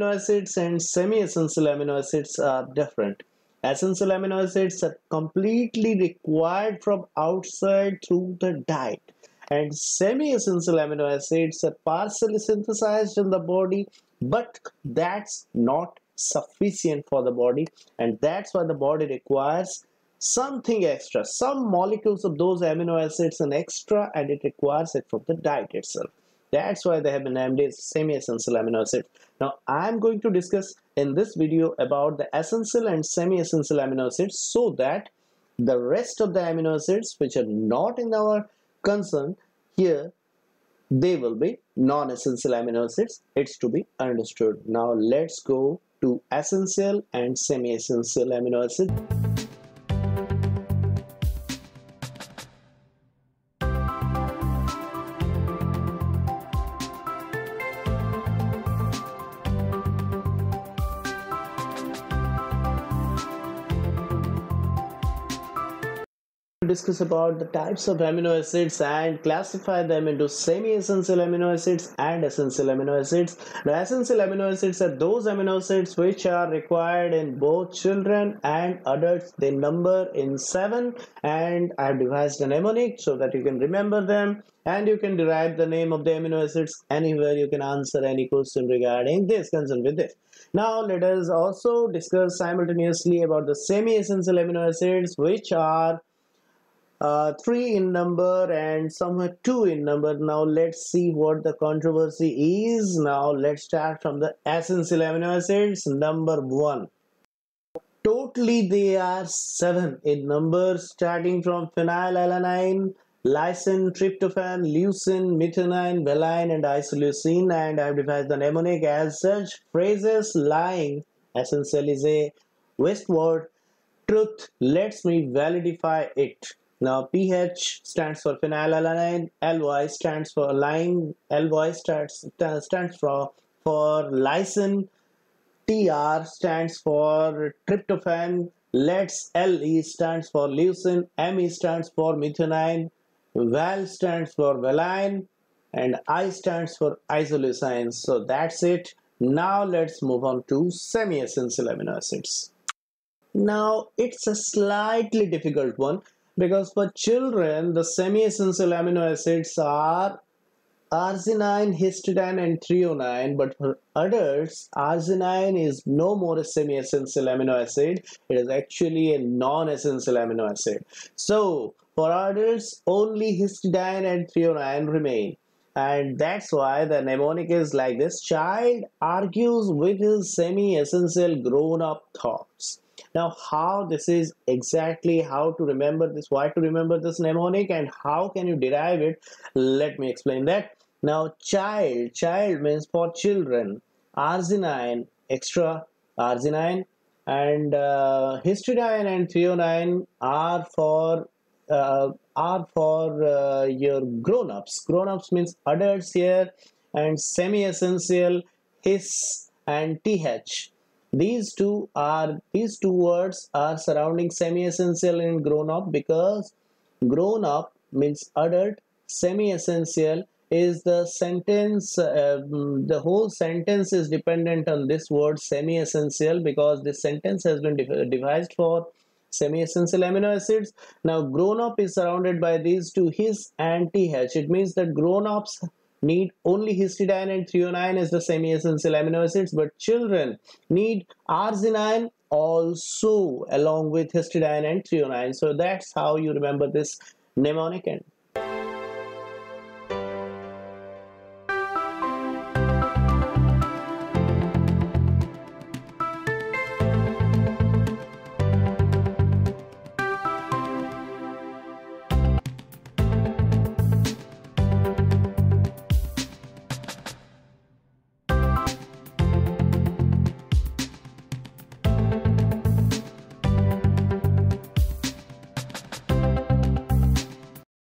amino acids and semi-essential amino acids are different. Essential amino acids are completely required from outside through the diet. And semi-essential amino acids are partially synthesized in the body but that's not sufficient for the body. And that's why the body requires something extra some molecules of those amino acids and extra and it requires it from the diet itself that's why they have been named as semi-essential amino acids now i'm going to discuss in this video about the essential and semi-essential amino acids so that the rest of the amino acids which are not in our concern here they will be non-essential amino acids. It's to be understood. Now let's go to essential and semi-essential amino acids discuss about the types of amino acids and classify them into semi-essential amino acids and essential amino acids. The essential amino acids are those amino acids which are required in both children and adults. They number in seven and I have devised a mnemonic so that you can remember them and you can derive the name of the amino acids anywhere you can answer any question regarding this concern with this. Now let us also discuss simultaneously about the semi-essential amino acids which are uh, three in number and somewhere two in number. Now let's see what the controversy is. Now let's start from the essential amino acids number one. Totally they are seven in number starting from phenylalanine lysine tryptophan leucine methionine valine and isoleucine. And i've devised the mnemonic as such. Phrases lying. Essential is a westward truth. Lets me validify it now pH stands for phenylalanine, LY stands for line, LY stands, stands for, for lysine, TR stands for tryptophan, let's LE stands for leucine, ME stands for methionine, VAL stands for valine, and I stands for isoleucine. So that's it. Now let's move on to semi-essential amino acids. Now it's a slightly difficult one because for children the semi-essential amino acids are arginine, histidine and threonine. But for adults arginine is no more a semi-essential amino acid. It is actually a non-essential amino acid. So for adults only histidine and threonine remain. And that's why the mnemonic is like this. Child argues with his semi-essential grown-up thoughts now how this is exactly how to remember this why to remember this mnemonic and how can you derive it let me explain that. Now child child means for children. Arginine extra arginine and uh, histidine and threonine are for uh, are for uh, your grown-ups. Grown-ups means adults here and semi-essential his and th these two are these two words are surrounding semi-essential and grown-up because grown-up means adult. Semi-essential is the sentence uh, the whole sentence is dependent on this word semi-essential because this sentence has been devised for semi-essential amino acids. Now grown-up is surrounded by these two his and th it means that grown-ups need only histidine and threonine as the semi-essential amino acids but children need arginine also along with histidine and threonine. So that's how you remember this mnemonic and